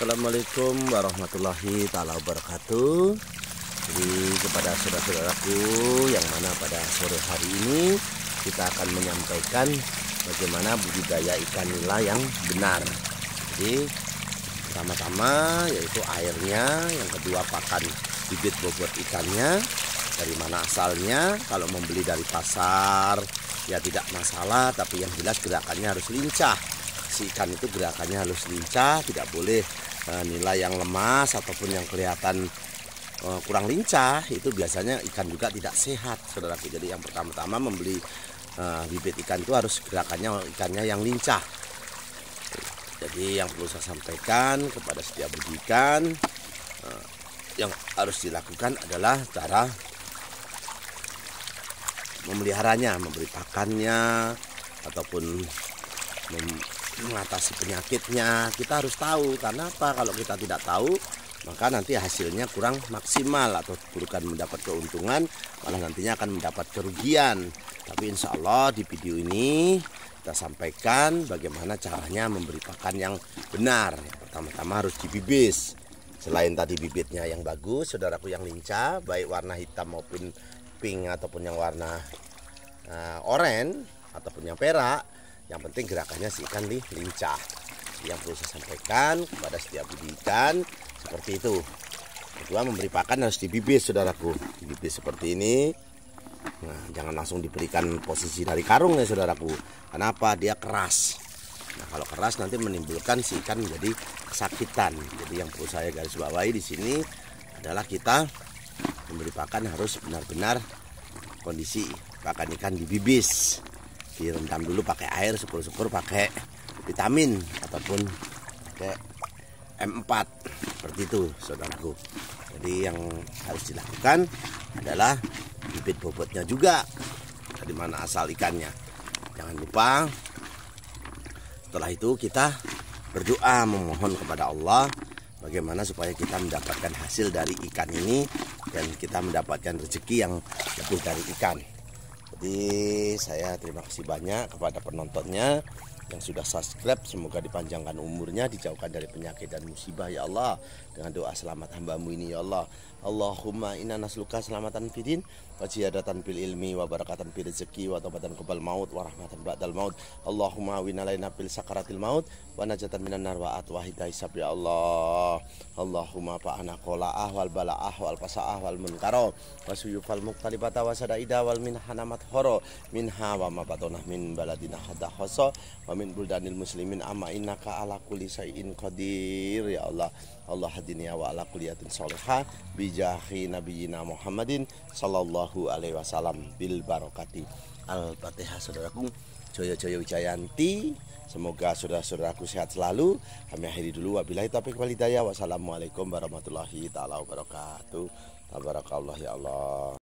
Assalamualaikum warahmatullahi taala wabarakatuh. Jadi kepada saudara-saudaraku yang mana pada sore hari ini kita akan menyampaikan bagaimana budidaya ikan nila yang benar. Jadi pertama-tama yaitu airnya, yang kedua pakan bibit bobot ikannya, dari mana asalnya. Kalau membeli dari pasar ya tidak masalah, tapi yang jelas gerakannya harus lincah si ikan itu gerakannya harus lincah tidak boleh uh, nilai yang lemas ataupun yang kelihatan uh, kurang lincah. Itu biasanya ikan juga tidak sehat saudaraku. Jadi yang pertama-tama membeli uh, bibit ikan itu harus gerakannya ikannya yang lincah. Jadi yang perlu saya sampaikan kepada setiap ikan uh, yang harus dilakukan adalah cara memeliharanya memberi pakannya ataupun mengatasi penyakitnya. Kita harus tahu karena apa. Kalau kita tidak tahu maka nanti hasilnya kurang maksimal atau bukan mendapat keuntungan malah nantinya akan mendapat kerugian. Tapi insya Allah di video ini kita sampaikan bagaimana caranya memberi pakan yang benar. Pertama-tama harus dibibis. Selain tadi bibitnya yang bagus saudaraku yang lincah baik warna hitam maupun pink ataupun yang warna uh, oranye ataupun yang perak yang penting gerakannya si ikan nih lincah. Yang perlu saya sampaikan kepada setiap budi ikan seperti itu. Kedua memberi pakan harus dibibis saudaraku. Dibibis seperti ini. Nah jangan langsung diberikan posisi dari karung ya saudaraku. Kenapa? Dia keras. Nah kalau keras nanti menimbulkan si ikan menjadi kesakitan. Jadi yang perlu saya garis bawahi di sini adalah kita memberi pakan harus benar-benar kondisi pakan ikan dibibis direndam dulu pakai air syukur-syukur pakai vitamin ataupun pakai M4 seperti itu saudaraku. Jadi yang harus dilakukan adalah bibit bobotnya juga dari mana asal ikannya. Jangan lupa setelah itu kita berdoa memohon kepada Allah bagaimana supaya kita mendapatkan hasil dari ikan ini dan kita mendapatkan rezeki yang lebih dari ikan jadi saya terima kasih banyak kepada penontonnya yang sudah subscribe semoga dipanjangkan umurnya dijauhkan dari penyakit dan musibah ya Allah. Dengan doa selamat hambamu ini ya Allah. Allahumma inna nasluka selamatan fidin wa ziyadatan fil ilmi wa barakatan fil rezeki wa taubatan qabal maut wa rahmatan ba'dal maut. Allahumma wina laina fil sakaratil maut wa najatan minan nar wa atwa hisab ya Allah. Allahumma fa'ana qala ahwal bala ahwal pasa ahwal munkaro wa suyufal muqtalibata wa sadaida wal min hanamat horo minha wa ma batonah min baladina hadda khoso wa min buldanil muslimin. Amma innaka ala kulli syai'in qadir. Ya Allah Allah hadini wa ala kuliyatin solehah bijahi nabiyina Muhammadin sallallahu alaihi wasallam. Bil barokati al-fatihah saudaraku. Joyo Joyo Wijayanti. Semoga saudara-saudaraku sehat selalu. Kami akhiri dulu. Wabillahi taufiq walhidayah Wassalamualaikum warahmatullahi taala wabarakatuh. Tabarakallah ya Allah